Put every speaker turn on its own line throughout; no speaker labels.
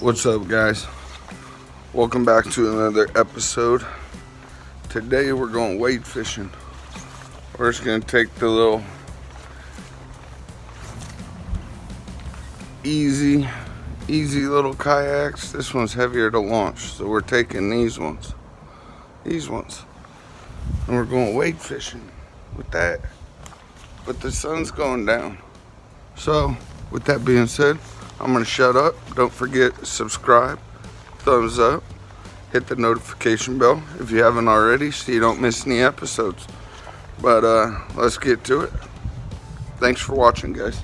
What's up, guys? Welcome back to another episode. Today we're going wade fishing. We're just gonna take the little easy, easy little kayaks. This one's heavier to launch, so we're taking these ones. These ones. And we're going wade fishing with that. But the sun's going down. So, with that being said, I'm gonna shut up. Don't forget subscribe, thumbs up, hit the notification bell if you haven't already so you don't miss any episodes. But uh, let's get to it. Thanks for watching, guys.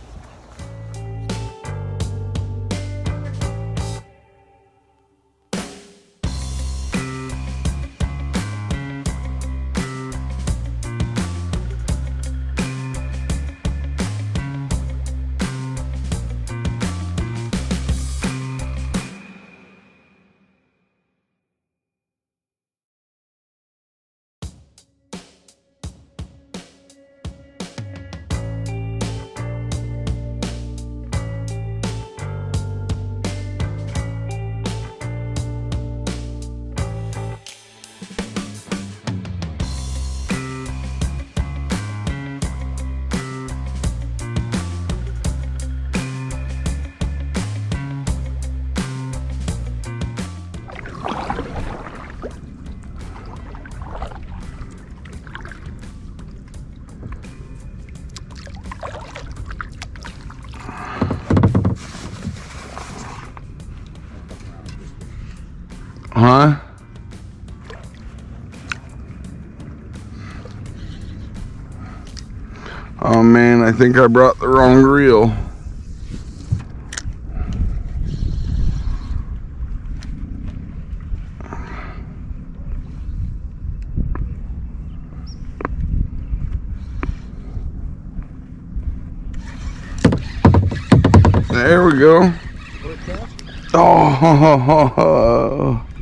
Huh? Oh man, I think I brought the wrong reel. There we go. Oh, There we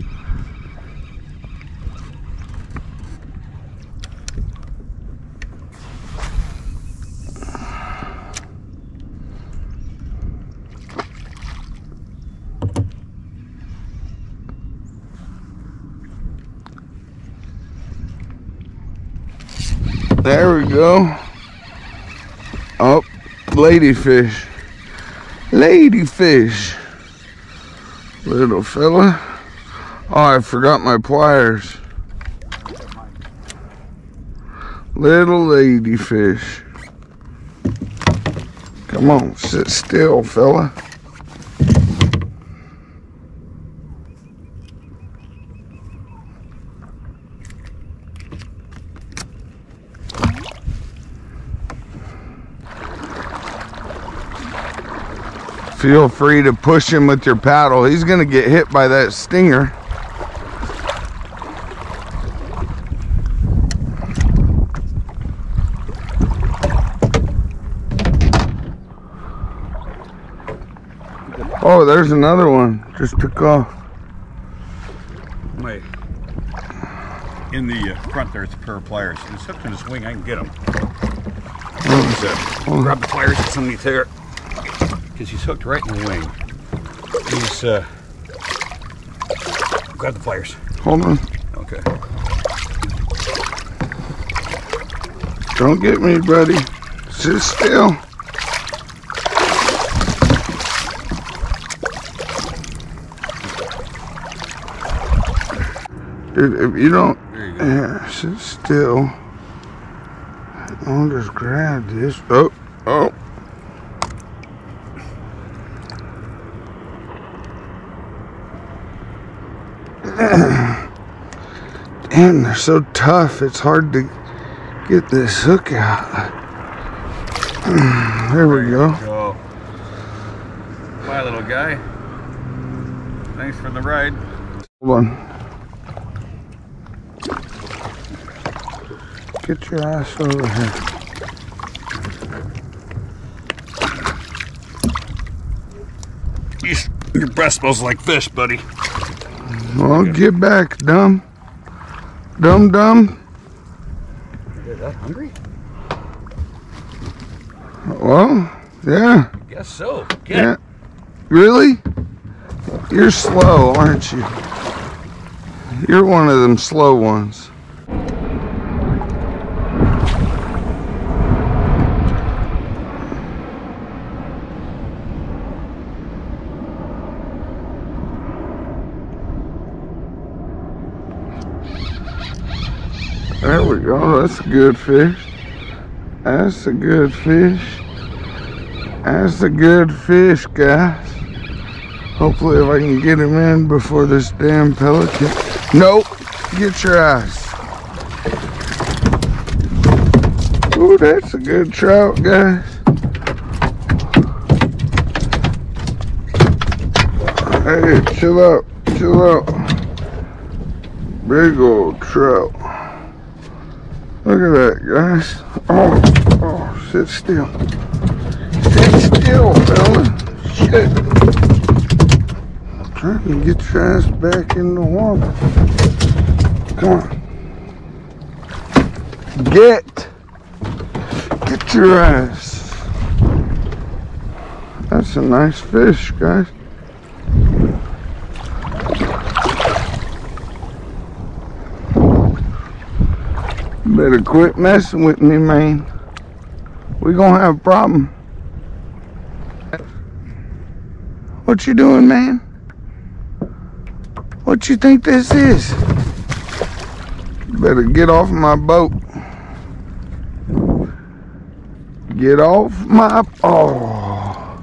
go. Oh, ladyfish. Ladyfish. Little fella. Oh, I forgot my pliers. Little ladyfish. Come on, sit still, fella. Feel free to push him with your paddle. He's gonna get hit by that stinger. Oh, there's another one. Just took off.
Wait. In the uh, front there's a pair of pliers. It's up in his wing. I can get them.
Oh.
grab the pliers and somebody there. Because he's hooked right in the wing. He's, uh... Grab the pliers.
Hold on.
Okay.
Don't get me, buddy. Sit still. Dude, if you don't,
you
yeah, sit still. I'll just grab this. Oh, oh. Damn, they're so tough. It's hard to get this hook out. Hmm, there we go.
Go. Bye, little guy. Thanks for the ride.
Hold on. Get your ass over here.
Your breath smells like fish, buddy.
Well, get back, dumb. Dumb, dumb.
You're that hungry?
Well, yeah,
Guess so. Get.
yeah. Really? You're slow, aren't you? You're one of them slow ones. There we go. That's a good fish. That's a good fish. That's a good fish, guys. Hopefully if I can get him in before this damn pelican. Nope. Get your ass. Ooh, that's a good trout, guys. Hey, chill out. Chill out. Big old trout. Look at that, guys. Oh, oh, sit still. Sit still, fella. Shit. Trying to get your ass back in the water. Come on. Get. Get your ass. That's a nice fish, guys. Better quit messing with me, man. We gonna have a problem. What you doing, man? What you think this is? Better get off my boat. Get off my oh.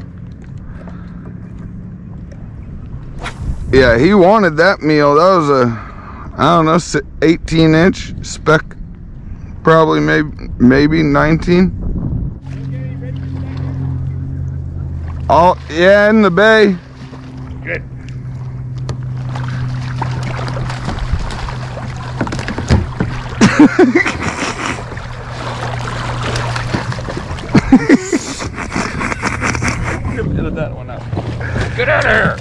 Yeah, he wanted that meal. That was a I don't know, 18 inch speck probably maybe maybe 19 oh yeah in the bay
Good. Edit that one out. Get out of here!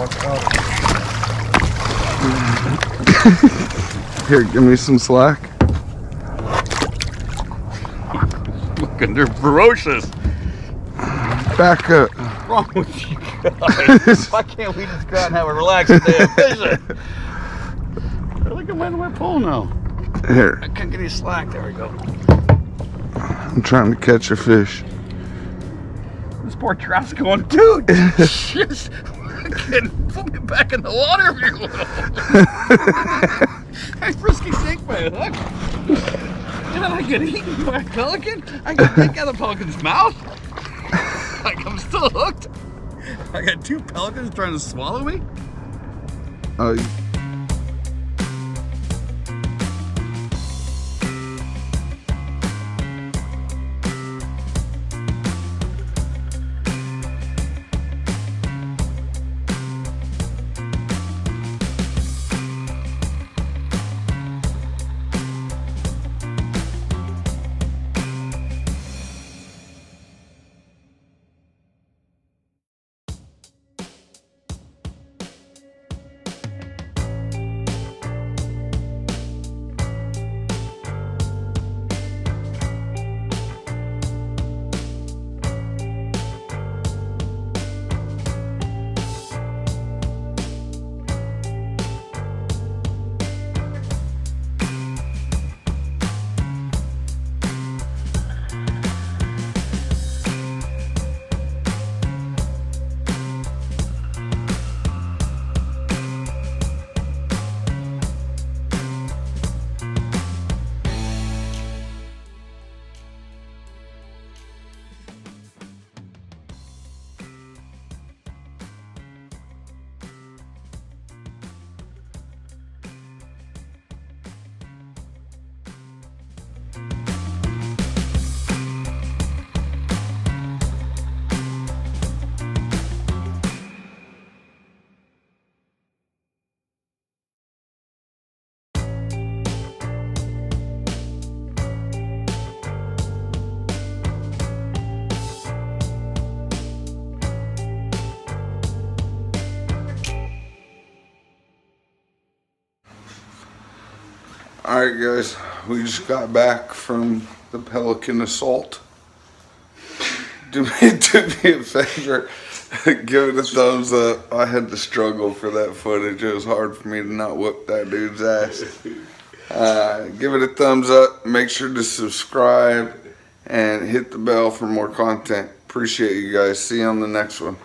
here give me some slack
Looking, they're ferocious.
back up
What's wrong with you guys? Why can't we just go out and have a relaxing day of fishing? Like I'm my pole now.
here
I can't get any slack. There we go.
i'm trying to catch a fish
This poor trout's going, dude. Just fucking put me back in the water if you will. I frisky snake by a hook. And then I get eaten by a pelican. I get dick out of the pelican's mouth. Like I'm still hooked. I got two pelicans trying to swallow me.
oh All right, guys, we just got back from the Pelican assault. Do me, do me a favor, give it a thumbs up. I had to struggle for that footage. It was hard for me to not whoop that dude's ass. Uh, give it a thumbs up. Make sure to subscribe and hit the bell for more content. Appreciate you guys. See you on the next one.